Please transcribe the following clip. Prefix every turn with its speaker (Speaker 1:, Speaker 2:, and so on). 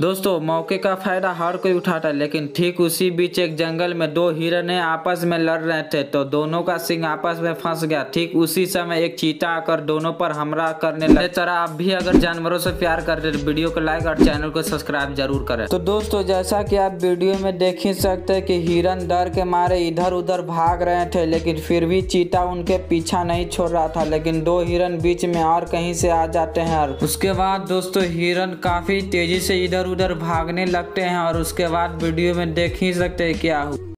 Speaker 1: दोस्तों, मौके का फ़ायदा हर कोई उठाता है, लेकिन ठीक उसी बीच एक जंगल में दो हिरने आपस में लड़ रहे थे तो दोनों का सिंह आपस में फंस गया। ठीक उसी समय एक चीता आकर दोनों पर हमला करने लगे। तरह आप भी अगर जानवरों से प्यार कर रहे वीडियो को लाइक और चैनल को सब्सक्राइब ज़रूर करें। तो दोस्तों, जैसा की आप वीडियो में देख ही सकते हैं कि हिरन डर के मारे इधर उधर भाग रहे थे, लेकिन फिर भी चीता उनके पीछा नहीं छोड़ रहा था, लेकिन दो हिरन बीच में और कहीं से आ जाते हैं। उसके बाद दोस्तों, हिरन काफ़ी तेज़ी से इधर उधर भागने लगते हैं और उसके बाद वीडियो में देख ही सकते हैं क्या हुआ।